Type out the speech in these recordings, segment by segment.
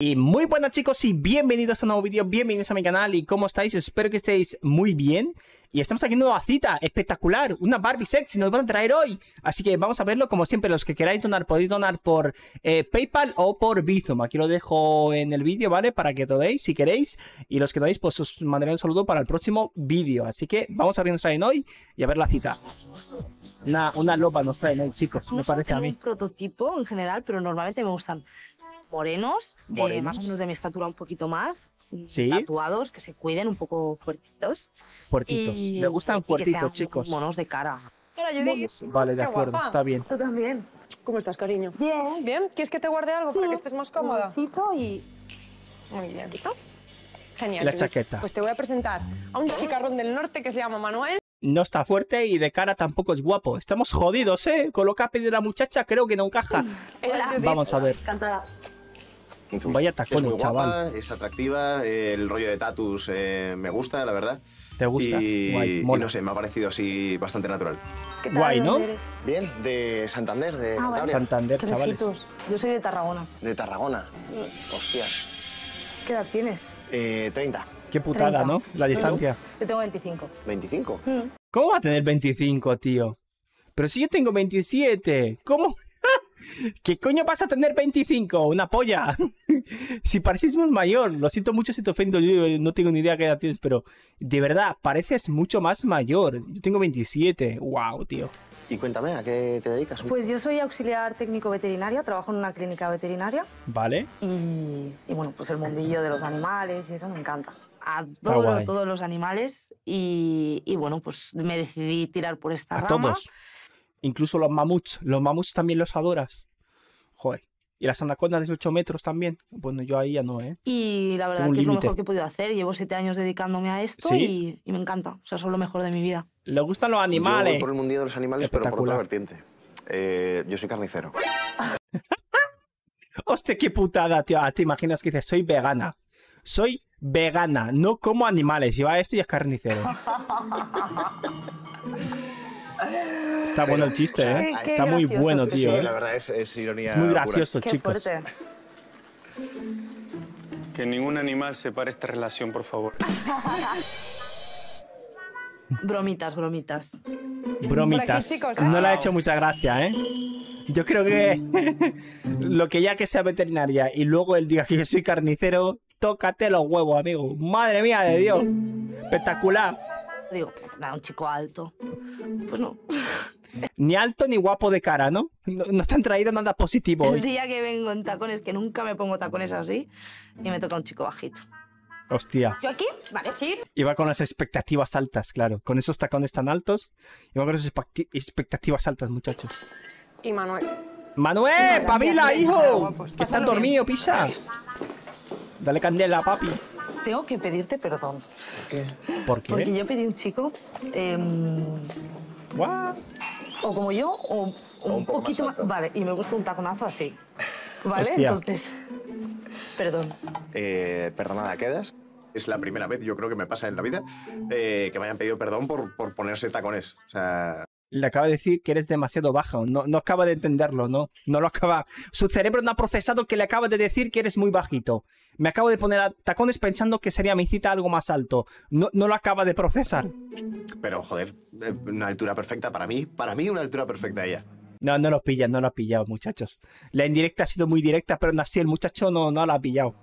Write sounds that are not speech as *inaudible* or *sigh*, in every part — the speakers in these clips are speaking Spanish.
Y muy buenas chicos y bienvenidos a un nuevo vídeo, bienvenidos a mi canal y ¿cómo estáis? Espero que estéis muy bien. Y estamos aquí en una nueva cita espectacular, una Barbie sexy nos van a traer hoy. Así que vamos a verlo, como siempre los que queráis donar podéis donar por eh, Paypal o por Bizum. Aquí lo dejo en el vídeo, ¿vale? Para que donéis si queréis. Y los que donéis pues os mandaré un saludo para el próximo vídeo. Así que vamos a ver nos traen hoy y a ver la cita. Una, una loba nos traen hoy chicos, me parece a mí. un prototipo en general, pero normalmente me gustan morenos, de Morenos. más o menos de mi estatura un poquito más, Sí. tatuados, que se cuiden, un poco fuertitos. Fuertitos, y, me gustan y que fuertitos sean chicos monos de cara. Hola, Judith. Vale, de Qué acuerdo, guapa. está bien Tú también. ¿Cómo estás, cariño? Bien. ¿Bien? ¿Quieres que te guarde algo para que estés más cómoda? Un y Muy bien. Genial. La chaqueta. Pues te voy a presentar a un chicarrón del norte que se llama Manuel. no está fuerte y de cara tampoco es guapo. Estamos jodidos, ¿eh? Con lo que ha pedido la muchacha creo que no encaja. Vamos a ver. encantada. Mucho Vaya gusto. tacones, es muy chaval. guapa, es atractiva, eh, el rollo de tatus eh, me gusta, la verdad. ¿Te gusta? Y, Guay, y no sé, me ha parecido así bastante natural. ¿Qué Guay, ¿De ¿no? eres? Bien, de Santander, de Ah, vale. Santander, chavales. Yo soy de Tarragona. de Tarragona. Hostias. ¿Qué edad tienes? Eh, 30, Qué putada, 30. ¿no? La distancia. Yo tengo 25. 25. ¿Cómo va a tener 25, tío? Pero si yo tengo 27, ¿cómo? ¿Qué coño vas a tener 25? Una polla. *laughs* si pareces más mayor, lo siento mucho si te ofendo, yo no tengo ni idea qué edad tienes, pero de verdad, pareces mucho más mayor. Yo tengo 27. Wow, tío. Y cuéntame, ¿a qué te dedicas? Pues yo soy auxiliar técnico veterinaria, trabajo en una clínica veterinaria ¿Vale? y, y, bueno, pues el mundillo de los animales y eso me encanta. Adoro todos los animales y, y, bueno, pues me decidí tirar por esta A rama. todos. Incluso los mamuts. Los mamuts también los adoras. Joder. Y las anacondas de 8 metros también. Bueno, yo ahí ya no, ¿eh? Y la verdad Tengo que es lo mejor que he podido hacer. Llevo siete años dedicándome a esto ¿Sí? y, y me encanta. O sea, es lo mejor de mi vida. Le gustan los Yo animales. voy por el mundillo de los animales, pero por otra vertiente. Eh, yo soy carnicero. *laughs* Hostia, qué putada, tío. Ah, ¿Te imaginas que dices, soy vegana? Soy vegana, no como animales. Y va este y es carnicero. *laughs* Está bueno el chiste, ¿eh? Qué- qué Está muy bueno, tío. Sí, ¿eh? la verdad es, es ironía. Es muy pura. gracioso, Qué chicos. fuerte. Que ningún animal separe esta relación, por favor. Bromitas, bromitas. Bromitas. Por aquí, chicos, ¿eh? No le ha hecho mucha gracia, ¿eh? Yo creo que *laughs* lo que ya que sea veterinaria y luego él diga que yo soy carnicero, tócate los huevos, amigo. Madre mía de Dios. Espectacular. Digo, nada, un chico alto. Pues no. Ni alto ni guapo de cara, ¿no? No, no te han traído nada positivo El día que vengo en tacones, que nunca me pongo tacones así, y me toca un chico bajito. Hostia. ¿Yo aquí? Vale, sí. Iba con las expectativas altas, claro. Con esos tacones tan altos. Iba con esas expectativas altas, muchachos. Y Manuel. ¡Manuel! ¡Pavila, hijo! Que están dormido, pisa. Dale candela, papi. Tengo que pedirte perdón. ¿Por qué? Porque yo pedí un chico, em, o como yo, o un, un poco poquito más. Vale, y me gusta un taconazo así. ¿Vale? Hostia. Entonces. Perdón. Eh, perdonada, ¿quedas? Es la primera vez, yo creo que me pasa en la vida, eh, que me hayan pedido perdón por, por ponerse tacones. O sea, Le acaba de decir que eres demasiado baja. No, no acaba de entenderlo, ¿no? No lo acaba. Su cerebro no ha procesado que le acaba de decir que eres muy bajito. Me acabo de poner a tacones pensando que sería mi cita algo más alto. No, no lo acaba de procesar. pero joder, eh, una altura perfecta para mí, para mí una altura perfecta ella. No, no lo pilla, no lo ha pillado, muchachos. La indirecta ha sido muy directa, pero aún así el muchacho no, no la ha pillado.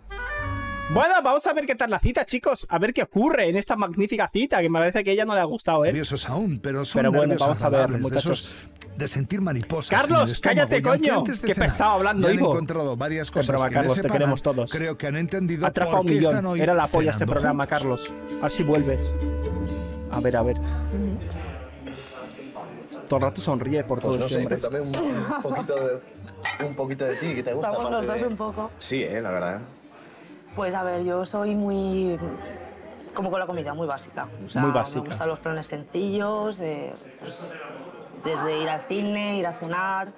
Bueno, vamos a ver qué tal la cita, chicos. A ver qué ocurre en esta magnífica cita, que me parece que a ella no le ha gustado, ¿eh? nerviosos aún, pero son Pero bueno, vamos a ver, de muchachos. esos de sentir mariposas en Carlos, estómago, cállate, coño, de qué cenar pesado hablando, hijo. encontrado varias cosas que Carlos, te separan, queremos todos. Creo que han entendido Atrapa un millón. Era la polla este programa, juntos. Carlos. A ver si vuelves. A ver, a ver. Todo el rato sonríe por todo este hombre. un, poquito de, un poquito de ti, que te Estamos los dos un poco. Sí, eh, la verdad. Pues a ver, yo soy muy. como con la comida, muy básica. O sea, Muy básica. Me gustan los planes sencillos, eh, pues, desde ir al cine, ir a cenar,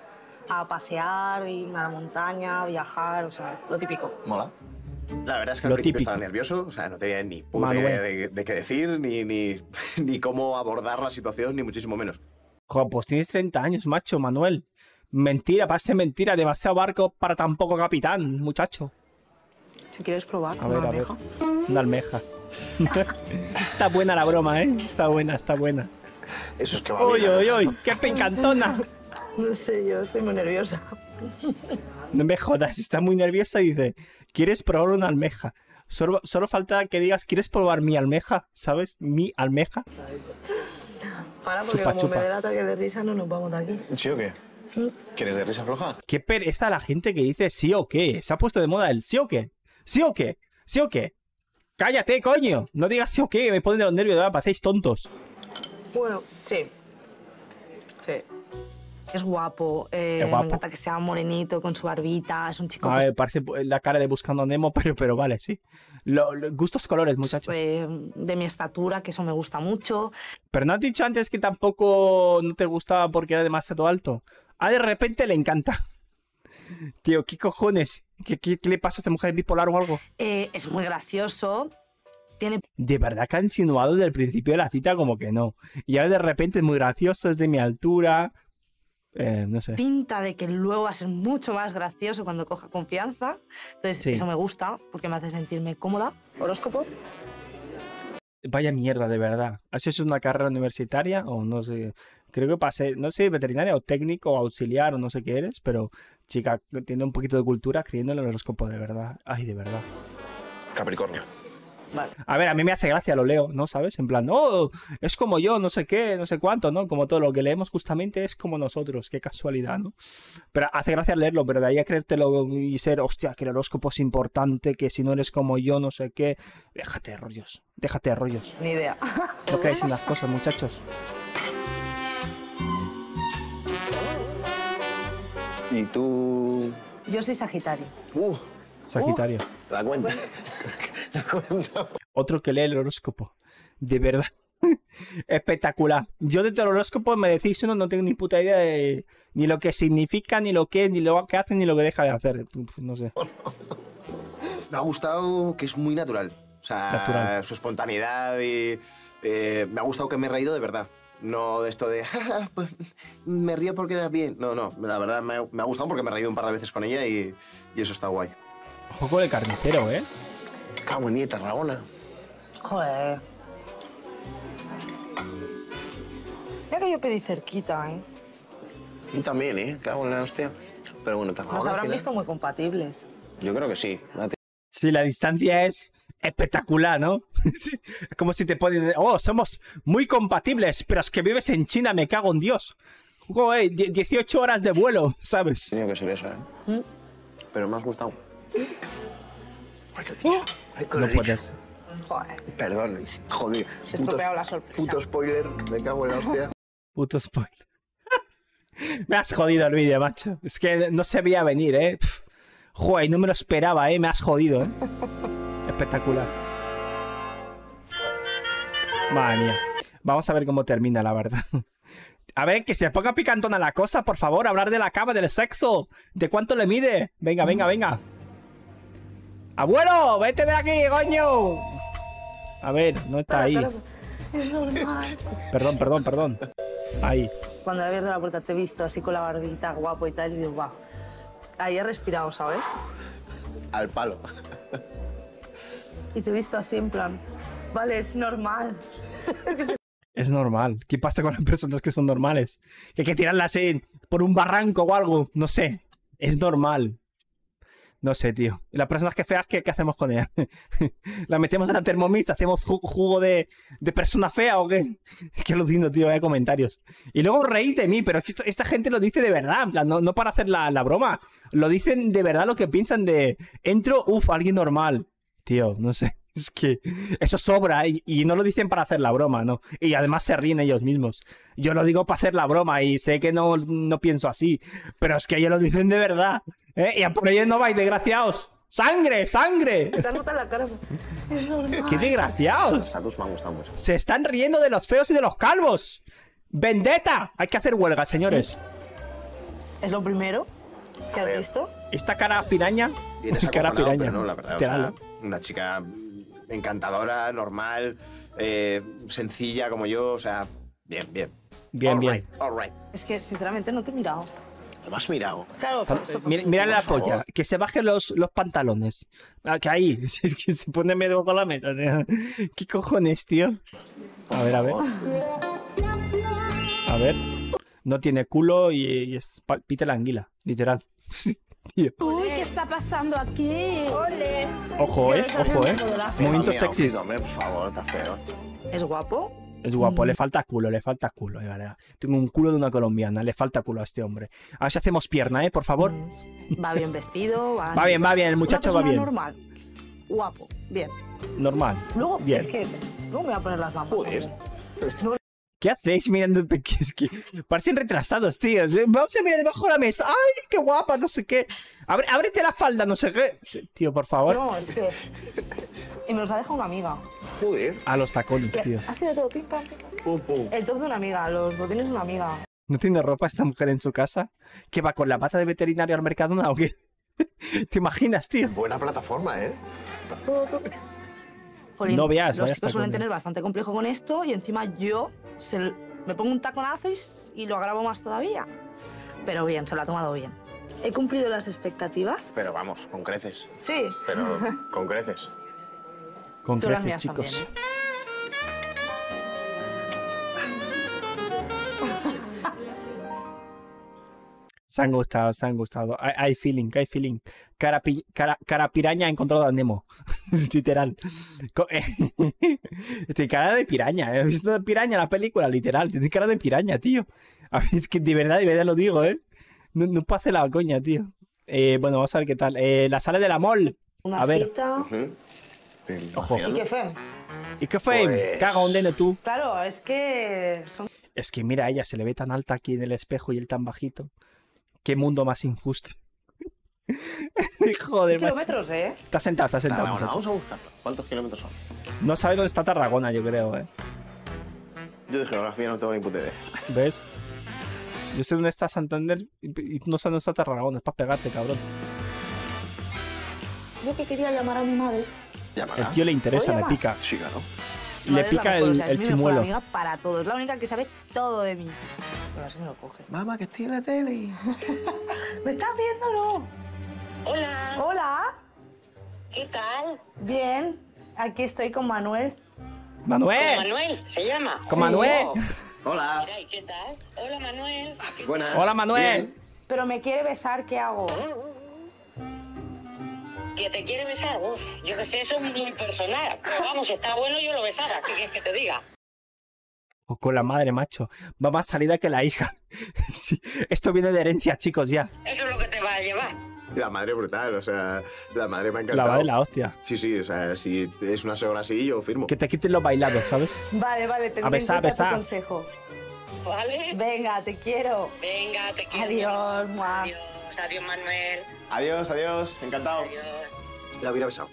a pasear, irme a la montaña, viajar, o sea, lo típico. Mola. La verdad es que al Lo principio típico. estaba nervioso, o sea, no tenía ni puta idea de, de qué decir, ni, ni, *laughs* ni cómo abordar la situación, ni muchísimo menos. Joder, pues tienes 30 años, macho, Manuel. Mentira, parece mentira. Demasiado barco para tan poco capitán, muchacho. Si quieres probar A una ver, a ver. almeja. Una almeja. *laughs* está buena la broma, ¿eh? Está buena, está buena. Eso es que va ¡Uy, bien. uy, uy! ¡Qué picantona! No sé, yo estoy muy nerviosa. No me jodas, está muy nerviosa y dice, ¿quieres probar una almeja? Solo, solo falta que digas, ¿quieres probar mi almeja? ¿Sabes? Mi almeja. Para, porque Chupa, como chupa. me dé el ataque de risa no nos vamos de aquí. ¿Sí o qué? ¿Quieres de risa floja? Qué pereza la gente que dice sí o qué. Se ha puesto de moda el sí o qué. ¿Sí o qué? ¿Sí o qué? Cállate, coño. No digas sí o qué, me ponen de los nervios, verdad, parecéis tontos. Bueno, sí. Sí. Es guapo. eh, Es guapo. Me encanta que sea morenito, con su barbita. Es un chico A pues, ver, parece la cara de Buscando Nemo, *laughs* pero, pero vale, sí. Lo- lo- gustos colores, muchachos. eh, de mi estatura, que eso me gusta mucho. Pero no has dicho antes que tampoco no te gustaba porque era demasiado alto. Ah, de repente le encanta. Tío, ¿qué cojones? ¿Qué, qué, qué le pasa a esta mujer bipolar o algo? Eh, es muy gracioso. Tiene De verdad que ha insinuado desde el principio de la cita como que no. Y ahora de repente es muy gracioso, es de mi altura. Eh, no sé. pinta de que luego va a ser mucho más gracioso cuando coja confianza. Entonces, Sí. eso me gusta porque me hace sentirme cómoda. Horóscopo. Vaya mierda, de verdad. ¿Has hecho una carrera universitaria o no sé? Creo que pasé, no sé, veterinaria o técnico o auxiliar o no sé qué eres, pero chica, tiene un poquito de cultura creyendo en el horóscopo, de verdad. Ay, de verdad. Capricornio. Vale. A ver, a mí me hace gracia, lo leo, ¿no? ¿Sabes? En plan, oh, es como yo, no sé qué, no sé cuánto, ¿no? Como todo lo que leemos justamente es como nosotros, qué casualidad, ¿no? Pero hace gracia leerlo, pero de ahí a creértelo y ser, hostia, que el horóscopo es importante, que si no eres como yo, no sé qué. Déjate de rollos, déjate de rollos. Ni idea. No caéis en las cosas, muchachos. ¿Y tú? Yo soy Sagitario. Uh, Sagitario. la cuenta. *laughs* la cuenta. Otro que lee el horóscopo. De verdad. *laughs* Espectacular. Yo de el horóscopo me decís uno, no tengo ni puta idea de ni lo que significa, ni lo que es, ni lo que hace, ni lo que deja de hacer. No sé. *laughs* Me ha gustado que es muy natural. O sea, Natural. su espontaneidad y. eh, me ha gustado que me he reído de verdad. No de esto de. *laughs* "Ja, ja, pues, me río porque da bien. No, no. La verdad me ha, me ha gustado porque me he reído un par de veces con ella y, y eso está guay. Ojo con el carnicero, ¿eh? Cago en día, Tarragona. Joder. Ya que yo pedí cerquita, ¿eh? Y también, ¿eh? Cago en la hostia. Pero bueno, Tarragona. Nos habrán final- visto muy compatibles. Yo creo que sí. Sí, la distancia es espectacular, ¿no? *laughs* Como si te ponen, oh, somos muy compatibles, pero es que vives en China, me cago en Dios. Joder, die- 18 horas de vuelo, *laughs* ¿sabes? Tenía que ser eso, ¿eh? ¿Mm? Pero me has gustado. Ay, qué dicho. Ay, qué No puedes. Joder. Perdón, joder. Se ha estropeado la sorpresa. Puto spoiler, me cago en la hostia. *laughs* Puto spoiler. me has jodido el vídeo, macho. Es que no se veía venir, ¿eh? Pff. Joder, no me lo esperaba, ¿eh? Me has jodido, ¿eh? Espectacular. Madre mía. Vamos a ver cómo termina, la verdad. A ver, que se ponga picantona la cosa, por favor. Hablar de la cama, del sexo. ¿De cuánto le mide? Venga, venga, venga. ¡Abuelo! ¡Vete de aquí, coño! A ver, no está ahí. Es normal. Perdón, perdón, perdón. Ahí. Cuando he abierto la puerta te he visto así con la barbita, guapo y tal, y digo, guau. Ahí he respirado, ¿sabes? Al palo. Y te he visto así en plan, vale, es normal. Es normal. ¿Qué pasa con las personas que son normales? Que hay que tirarlas en- por un barranco o algo. No sé. Es normal. No sé, tío. ¿Y las personas que feas, qué, qué hacemos con ellas? *laughs* ¿La metemos en la Thermomix? ¿Hacemos ju- jugo de, de persona fea o qué? *laughs* Qué alucino, tío. Vaya comentarios. Y luego reí de mí, pero esta, gente lo dice de verdad. no, no para hacer la, la broma. Lo dicen de verdad lo que piensan de... Entro, uff, alguien normal. Tío, no sé. Es que eso sobra y, y no lo dicen para hacer la broma, ¿no? Y además se ríen ellos mismos. Yo lo digo para hacer la broma y sé que no, no pienso así, pero es que ellos lo dicen de verdad. ¿eh? Y a por ellos no vais, desgraciados. ¡Sangre! ¡Sangre! Te nota la cara. Es normal. ¡Qué desgraciados! Status me ha gustado mucho. Se están riendo de los feos y de los calvos. ¡Vendetta! Hay que hacer huelga, señores. Es lo primero que has visto. Esta cara piraña. Vienes *laughs* cara piraña. pero no, la verdad. o Literal, sea, ¿no? una chica encantadora, normal, eh, sencilla como yo, o sea, bien, bien. Bien, All bien. right, all right. Es que, sinceramente, no te he mirado. Me has mirado. Claro, Mira, mírale la polla, favor. que se baje los, los pantalones. Ah, que ahí, *laughs* que se pone medio con la meta. tío. ¿Qué cojones, tío? A ver, a ver. A ver. No tiene culo y, y es pite la anguila, literal. *laughs* Tío. Uy, ¿qué está pasando aquí? ¡Ole! Ojo, eh, ojo, eh. Momentos sexys. Por favor, está feo. ¿Es guapo? Es guapo, Mm. le falta culo, le falta culo, de verdad. Tengo un culo de una colombiana, le falta culo a este hombre. A ver si hacemos pierna, eh, por favor. Va bien vestido, va, Va bien, va bien, el muchacho va bien. normal. Guapo, bien. Normal. Luego, Bien. es que. Luego me voy a poner las manos. Joder. ¿Qué hacéis mirando el? Es que parecen retrasados, tíos. ¿eh? Vamos a mirar debajo de la mesa. ¡Ay, qué guapa! No sé qué. Abre- ábrete la falda, no sé qué. Tío, por favor. No, es que. *laughs* Y me los ha dejado una amiga. Joder. A los tacones, tío. Ha sido todo pim pam, pim, pam. Pum, pum. El top de una amiga, los botines de una amiga. ¿No tiene ropa esta mujer en su casa? ¿Que va con la pata de veterinario al Mercadona o qué? *laughs* ¿Te imaginas, tío? Buena plataforma, ¿eh? Todo, todo. Jolín, No veas, Los chicos suelen tener bastante complejo con esto y encima yo se me pongo un taconazo y, y lo agravo más todavía. Pero bien, se lo ha tomado bien. ¿He cumplido las expectativas? Pero vamos, con creces. Sí. Pero *laughs* con creces. Con Tú creces, chicos. también, ¿eh? Se han gustado, se han gustado. Hay, hay feeling, hay feeling. Cara, pi- cara, cara piraña ha encontrado a Nemo. *laughs* literal. *laughs* Tiene cara de piraña. ¿eh? ¿Has visto de piraña la película? Literal. Tiene cara de piraña, tío. A mí es que de verdad, de verdad lo digo, ¿eh? No, no puedo hacer la coña, tío. Eh, bueno, vamos a ver qué tal. Eh, la sala de la mall. Una A ver. cita. Ojo. ¿Y qué fe? ¿Y qué fue? Pues- Caga un tú. Claro, es que son Es que mira, a ella se le ve tan alta aquí en el espejo y él tan bajito. Qué mundo más injusto. *laughs* Joder, kilómetros, ¿eh? Está sentado, está sentado. Tarragona, vamos a buscarlo. ¿Cuántos kilómetros son? No sabe dónde está Tarragona, yo creo, ¿eh? Yo de geografía no tengo ni puta idea. ¿Ves? Yo sé dónde está Santander y tú no sabes dónde está Tarragona. Es para pegarte, cabrón. Yo que quería llamar a mi madre. Llámala. El tío le interesa, ¿Puedo le llamar? pica. Sí, claro. Le pica mejor, el, o sea, es el chimuelo. amiga para todo. Es la única que sabe todo de mí. Pero así me lo coge. Mamá, que estoy en la tele. *laughs* ¿Me estás viendo o no? Hola, Hola. ¿qué tal? Bien. Aquí estoy con Manuel. ¡Manuel! Manuel, se llama. ¡Con Manuel! Hola. Mira, ¿y qué tal? Hola, Manuel. ¿Qué- Buenas. ¡Hola, Manuel! Pero me quiere besar, ¿qué hago? ¿Que te quiere besar? Uf, yo que sé, eso es muy personal. Pero vamos, está bueno, yo lo besara. ¿Qué quieres que te diga? O con la madre, macho. Va más salida que la hija. *laughs* Sí, Esto viene de herencia, chicos, ya. Eso es lo que te va a llevar. La madre brutal, o sea, la madre me ha La encantado. va de la hostia. Sí, sí, o sea, si es una segunda así, yo firmo. Que te quiten los bailados, ¿sabes? Vale, vale, te A besar, besar. consejo. ¿Vale? Venga, te quiero. Venga, te quiero. Adiós. Adiós, adiós, Manuel. Adiós, adiós, encantado. Adiós. La hubiera besado.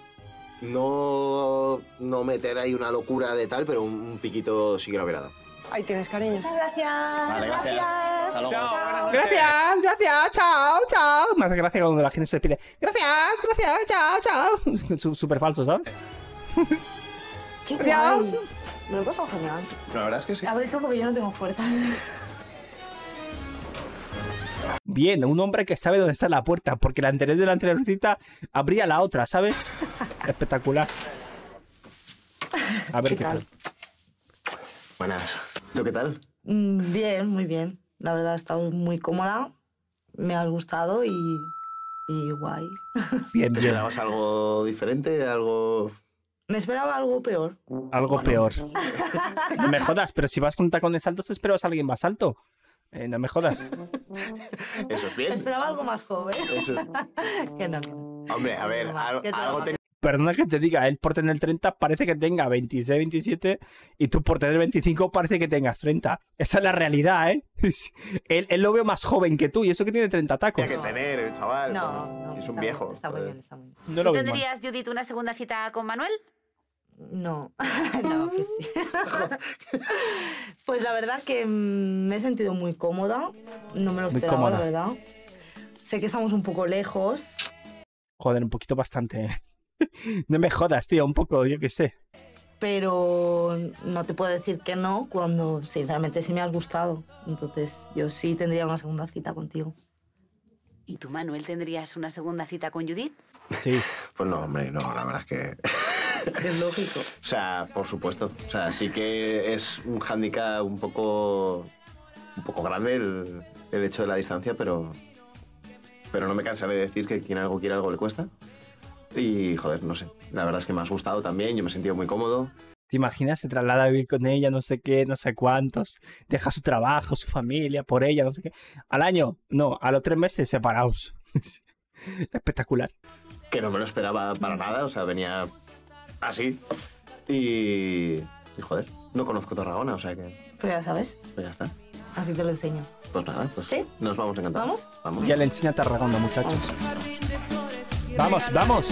No, no meter ahí una locura de tal, pero un, un piquito sí que lo hubiera dado. Ahí tienes, cariño. Muchas gracias. Vale, gracias. Hasta luego. Gracias, gracias, chao, chao. Me hace gracia cuando la gente se despide. Gracias, gracias, chao, chao. *laughs* Súper falso, ¿sabes? Qué Adiós. guay. Me lo he pasado genial. La verdad es que sí. Abre tú porque yo no tengo fuerza. Bien, un hombre que sabe dónde está la puerta, porque la anterior de la anterior cita abría la otra, ¿sabes? *laughs* Espectacular. A ver ¿Qué qué, tal? tal. Buenas. ¿Tú qué tal? Mm, Bien, muy bien. La verdad, he estado muy cómoda. Me ha gustado y. y guay. *laughs* Bien, ¿Te bien. esperabas algo diferente? ¿Algo...? Me esperaba algo peor. Algo peor. *laughs* No me jodas, pero si vas con tacones altos, te esperas a alguien más alto. Eh, no me jodas. Eso es bien. esperaba algo más joven. Eso es- *laughs* que no. Hombre, a ver, algo, algo ten- Perdona que te diga, él por tener 30 parece que tenga 26, 27 y tú por tener 25 parece que tengas 30. Esa es la realidad, ¿eh? *laughs* Él, él lo veo más joven que tú y eso que tiene 30 tacos. tenía que tener, el chaval. No, no. Es está un muy- viejo. Está muy bien, está muy bien. No ¿Tú tendrías, Judith, una segunda cita con Manuel? No, *laughs* no, que sí. pues la verdad que me he sentido muy cómoda. No me lo Muy esperaba, cómoda. la verdad. Sé que estamos un poco lejos, Joder, un poquito bastante. *laughs* No me jodas, tío, un poco, yo qué sé. pero no te puedo decir que no cuando sinceramente sí me has gustado. Entonces yo sí tendría una segunda cita contigo. ¿Y tú, Manuel, tendrías una segunda cita con Judith? Sí. Pues no, hombre, no, la verdad es que... *laughs* Es lógico. O sea, por supuesto. O sea, sí que es un hándicap un poco, un poco grande el, el hecho de la distancia, pero, pero no me cansaré de decir que quien algo quiere algo le cuesta. Y, joder, no sé. La verdad es que me has gustado también, yo me he sentido muy cómodo. ¿Te imaginas? Se traslada a vivir con ella, no sé qué, no sé cuántos. Deja su trabajo, su familia, por ella, no sé qué. Al año, no, a los tres meses separados. *laughs* Espectacular. Que no me lo esperaba para nada, o sea, venía así. Y, y joder, no conozco Tarragona, o sea que Pero ya sabes, pues ya está. así te lo enseño. Pues nada, pues ¿Sí? nos vamos encantados. ¿Vamos? Vamos. Ya le enseña Tarragona, muchachos. Vamos, vamos.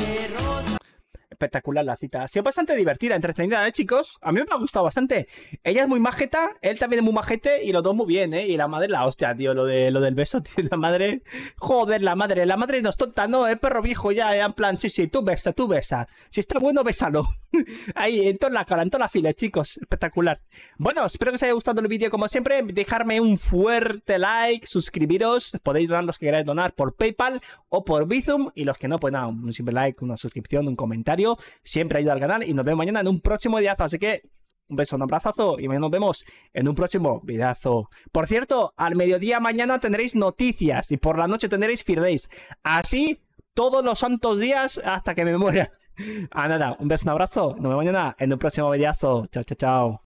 Espectacular la cita. Ha sido bastante divertida, entretenida, ¿eh, chicos? A mí me ha gustado bastante. Ella es muy majeta, él también es muy majete y los dos muy bien, ¿eh? Y la madre, la hostia, tío, lo, de, lo del beso, *laughs* tío, la madre... Joder, la madre, la madre no es tonta, no, es perro viejo ya, ¿eh? en plan, sí, sí, tú besa, tú besa. Si está bueno, bésalo. *laughs* Ahí, en toda la cara, en toda la fila, chicos. Espectacular. Bueno, espero que os haya gustado el vídeo como siempre. Dejarme un fuerte like, suscribiros. Podéis donar los que queráis donar por PayPal o por Bizum. Y los que no, pues nada, un simple like, una suscripción, un comentario. Siempre ayuda al canal. Y nos vemos mañana en un próximo videazo. Así que un beso, un abrazazo y mañana nos vemos en un próximo videazo. Por cierto, al mediodía mañana tendréis noticias y por la noche tendréis Fear Days. Así todos los santos días hasta que me muera. *laughs* Ah, nada, un beso, un abrazo. Nos vemos mañana en un próximo videazo. Chao, chao, chao.